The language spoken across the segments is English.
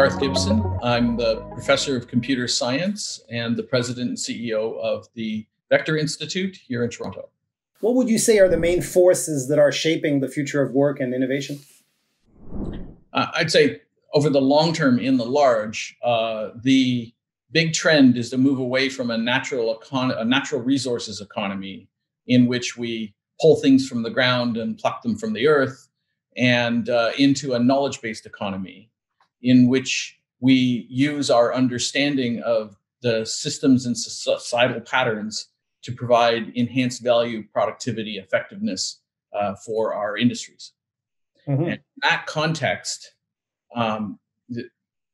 I'm Garth Gibson. I'm the professor of computer science and the president and CEO of the Vector Institute here in Toronto. What would you say are the main forces that are shaping the future of work and innovation? Uh, I'd say over the long term, in the large, uh, the big trend is to move away from a natural econ- a natural resources economy in which we pull things from the ground and pluck them from the earth, and uh, into a knowledge based economy in which we use our understanding of the systems and societal patterns to provide enhanced value, productivity, effectiveness uh, for our industries. Mm-hmm. And in that context, um, the,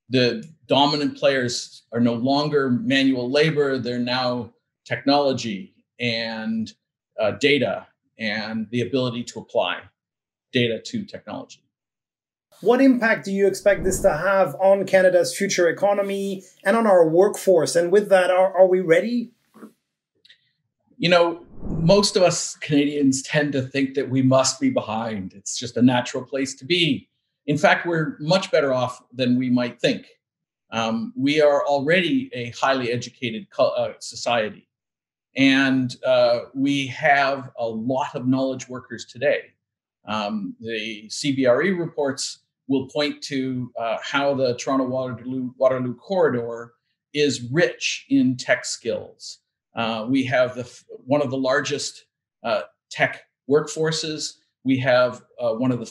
the, dominant players are no longer manual labor, they're now technology and uh, data and the ability to apply data to technology. What impact do you expect this to have on Canada's future economy and on our workforce? And with that, are, are we ready? You know, most of us Canadians tend to think that we must be behind. It's just a natural place to be. In fact, we're much better off than we might think. Um, we are already a highly educated uh, society, and uh, we have a lot of knowledge workers today. Um, the CBRE reports will point to uh, how the Toronto Waterloo, Waterloo corridor is rich in tech skills. Uh, we have the, one of the largest uh, tech workforces. We have uh, one of the,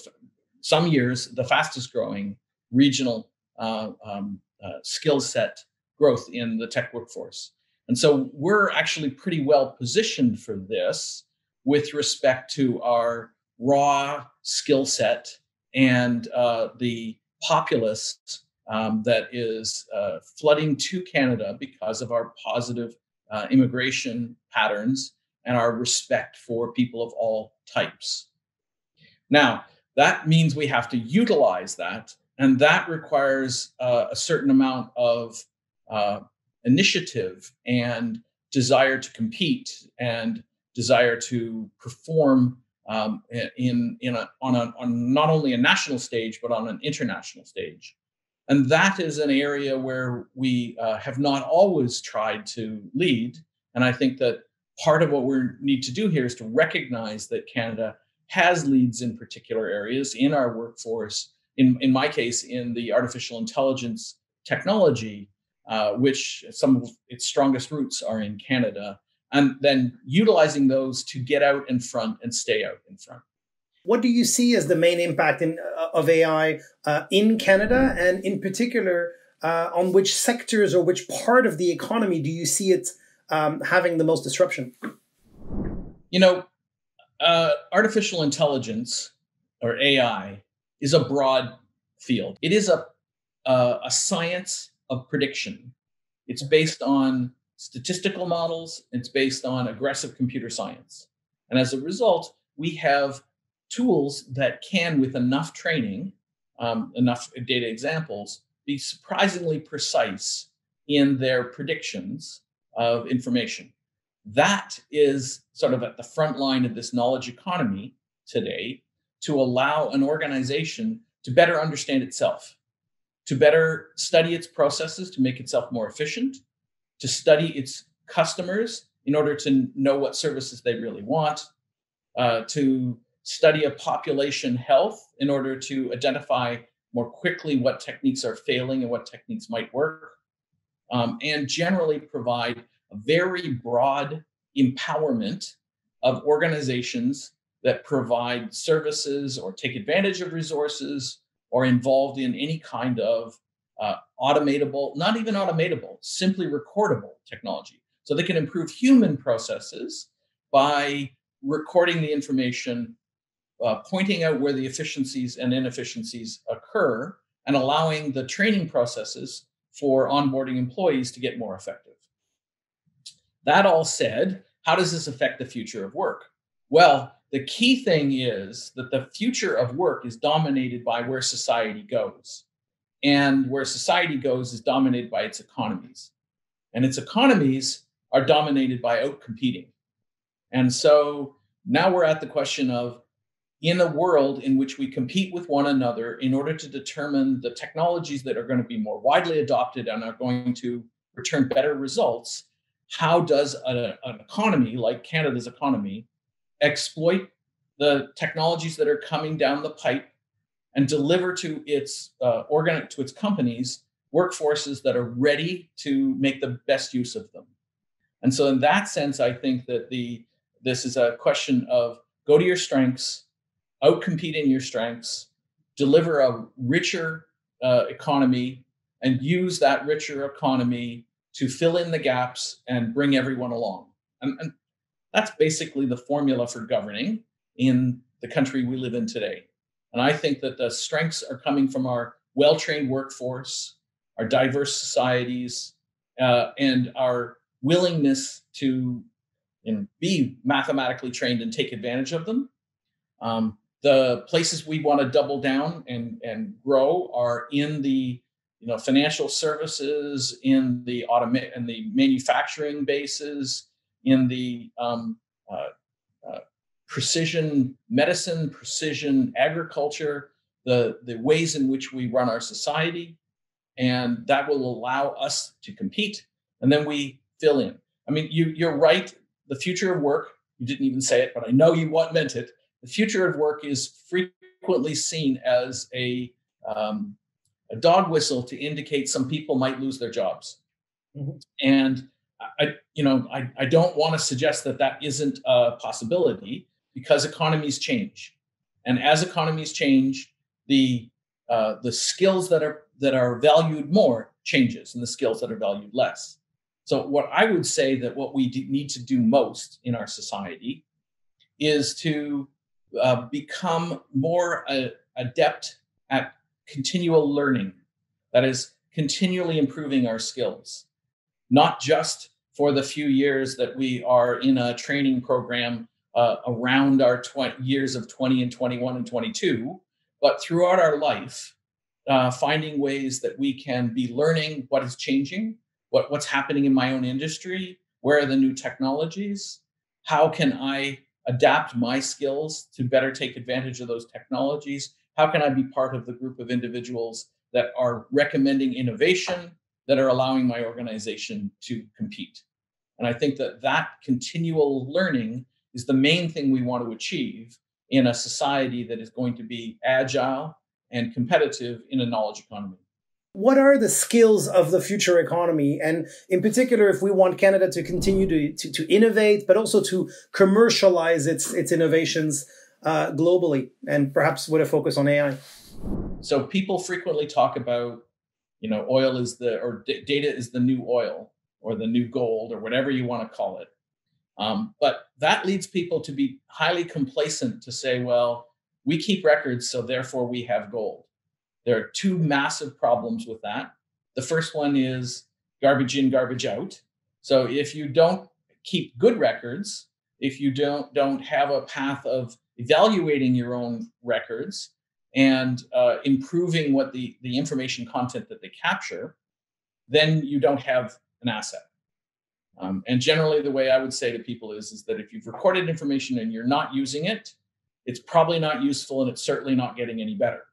some years, the fastest growing regional uh, um, uh, skill set growth in the tech workforce. And so we're actually pretty well positioned for this with respect to our raw skill set and uh, the populace um, that is uh, flooding to Canada because of our positive uh, immigration patterns and our respect for people of all types. Now, that means we have to utilize that, and that requires uh, a certain amount of uh, initiative and desire to compete and desire to perform um, in in a, on a on not only a national stage but on an international stage, and that is an area where we uh, have not always tried to lead. And I think that part of what we need to do here is to recognize that Canada has leads in particular areas in our workforce. In in my case, in the artificial intelligence technology, uh, which some of its strongest roots are in Canada and then utilizing those to get out in front and stay out in front. What do you see as the main impact in, uh, of AI uh, in Canada, and in particular, uh, on which sectors or which part of the economy do you see it um, having the most disruption? You know, uh, artificial intelligence or AI is a broad field. It is a a science of prediction. It's based on statistical models, it's based on aggressive computer science. And as a result, we have tools that can, with enough training, um, enough data examples, be surprisingly precise in their predictions of information. That is sort of at the front line of this knowledge economy today to allow an organization to better understand itself, to better study its processes to make itself more efficient, to study its customers in order to know what services they really want, uh, to study a population health in order to identify more quickly what techniques are failing and what techniques might work, um, and generally provide a very broad empowerment of organizations that provide services or take advantage of resources or involved in any kind of uh, automatable, not even automatable, simply recordable technology. So they can improve human processes by recording the information, uh, pointing out where the efficiencies and inefficiencies occur, and allowing the training processes for onboarding employees to get more effective. That all said, how does this affect the future of work? Well, the key thing is that the future of work is dominated by where society goes. And where society goes is dominated by its economies. And its economies are dominated by outcompeting. And so now we're at the question of in a world in which we compete with one another in order to determine the technologies that are going to be more widely adopted and are going to return better results, how does a, an economy like Canada's economy exploit the technologies that are coming down the pipe and deliver to its uh, organ to its companies workforces that are ready to make the best use of them. And so, in that sense, I think that the this is a question of go to your strengths, outcompete in your strengths, deliver a richer uh, economy, and use that richer economy to fill in the gaps and bring everyone along. And, and that's basically the formula for governing in the country we live in today. And I think that the strengths are coming from our well trained workforce, our diverse societies, uh, and our willingness to you know, be mathematically trained and take advantage of them. Um, the places we want to double down and, and grow are in the you know financial services, in the automate and the manufacturing bases, in the um, uh, uh, precision medicine, precision agriculture, the, the ways in which we run our society. And that will allow us to compete. And then we fill in. I mean, you, you're right. The future of work, you didn't even say it, but I know you want, meant it. The future of work is frequently seen as a, um, a dog whistle to indicate some people might lose their jobs. Mm-hmm. And I, you know, I, I don't want to suggest that that isn't a possibility because economies change, and as economies change, the uh, the skills that are that are valued more changes, and the skills that are valued less. So, what I would say that what we need to do most in our society is to uh, become more uh, adept at continual learning. That is, continually improving our skills, not just for the few years that we are in a training program uh, around our 20 years of 20 and 21 and 22, but throughout our life, uh, finding ways that we can be learning what is changing, what, what's happening in my own industry, where are the new technologies, how can I adapt my skills to better take advantage of those technologies, how can I be part of the group of individuals that are recommending innovation, that are allowing my organization to compete. And I think that that continual learning is the main thing we want to achieve in a society that is going to be agile and competitive in a knowledge economy. What are the skills of the future economy? And in particular, if we want Canada to continue to, to, to innovate, but also to commercialize its, its innovations uh, globally, and perhaps with a focus on AI? So people frequently talk about, you know, oil is the, or data is the new oil or the new gold or whatever you want to call it. Um, but that leads people to be highly complacent to say, well, we keep records, so therefore we have gold. There are two massive problems with that. The first one is garbage in, garbage out. So if you don't keep good records, if you don't don't have a path of evaluating your own records and uh, improving what the the information content that they capture, then you don't have an asset. Um, and generally, the way I would say to people is, is that if you've recorded information and you're not using it, it's probably not useful and it's certainly not getting any better.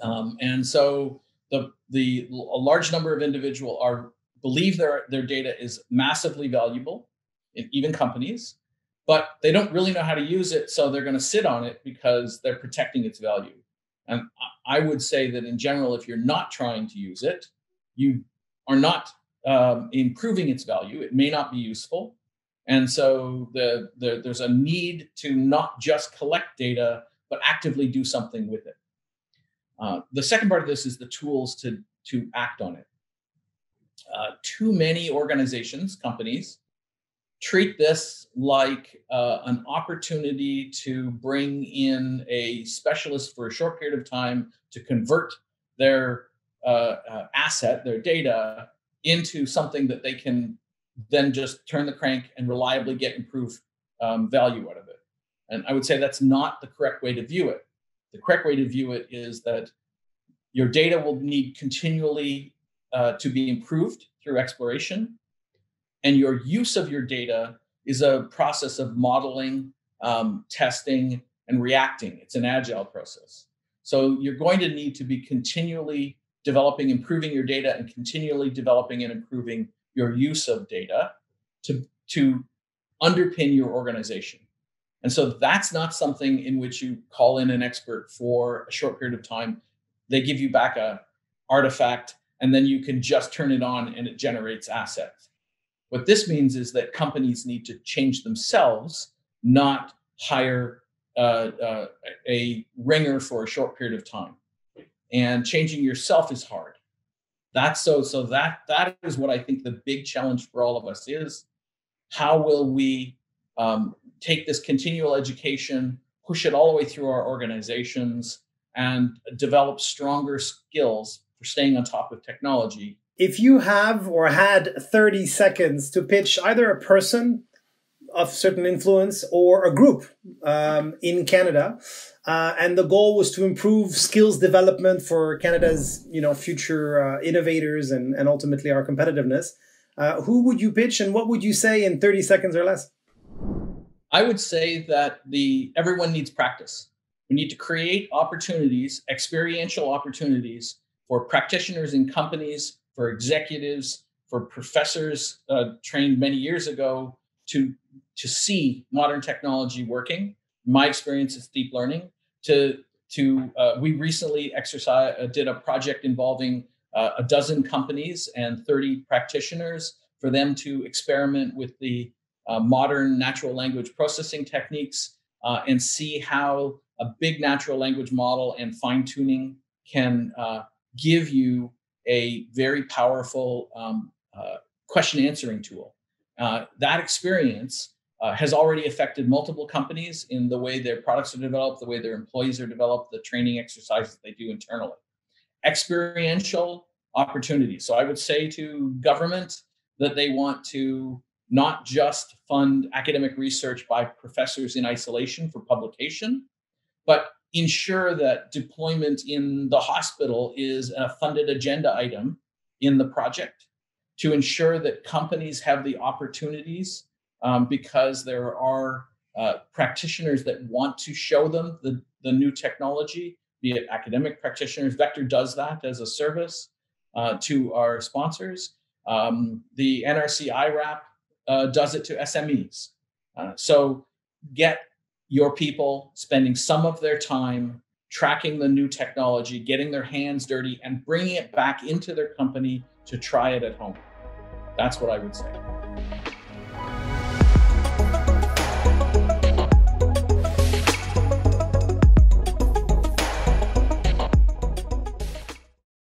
Um, and so the, the a large number of individual are believe their, their data is massively valuable in even companies, but they don't really know how to use it. So they're going to sit on it because they're protecting its value. And I would say that in general, if you're not trying to use it, you are not um, improving its value. It may not be useful. And so the, the, there's a need to not just collect data, but actively do something with it. Uh, the second part of this is the tools to, to act on it. Uh, too many organizations, companies, treat this like uh, an opportunity to bring in a specialist for a short period of time to convert their uh, uh, asset, their data, into something that they can then just turn the crank and reliably get improved um, value out of it. And I would say that's not the correct way to view it. The correct way to view it is that your data will need continually uh, to be improved through exploration. And your use of your data is a process of modeling, um, testing, and reacting. It's an agile process. So you're going to need to be continually developing, improving your data, and continually developing and improving your use of data to, to underpin your organization. And so that's not something in which you call in an expert for a short period of time. They give you back a artifact and then you can just turn it on and it generates assets. What this means is that companies need to change themselves, not hire uh, uh, a ringer for a short period of time. And changing yourself is hard. That's so. So that that is what I think the big challenge for all of us is. How will we um, take this continual education, push it all the way through our organizations, and develop stronger skills for staying on top of technology? If you have or had 30 seconds to pitch either a person of certain influence or a group um, in Canada. Uh, and the goal was to improve skills development for Canada's, you know, future uh, innovators and, and ultimately our competitiveness. Uh, who would you pitch and what would you say in 30 seconds or less? I would say that the everyone needs practice. We need to create opportunities, experiential opportunities for practitioners in companies, for executives, for professors uh, trained many years ago to to see modern technology working. My experience is deep learning. To to uh, we recently exercise uh, did a project involving uh, a dozen companies and 30 practitioners for them to experiment with the uh, modern natural language processing techniques uh, and see how a big natural language model and fine tuning can uh, give you a very powerful um, question answering tool. that experience uh, has already affected multiple companies in the way their products are developed, the way their employees are developed, the training exercises they do internally. Experiential opportunities. So I would say to government that they want to not just fund academic research by professors in isolation for publication, but ensure that deployment in the hospital is a funded agenda item in the project to ensure that companies have the opportunities um, because there are uh, practitioners that want to show them the, the new technology, be it academic practitioners. Vector does that as a service uh, to our sponsors. Um, the NRC IRAP uh, does it to SMEs. Uh, so get your people spending some of their time tracking the new technology, getting their hands dirty, and bringing it back into their company to try it at home. That's what I would say.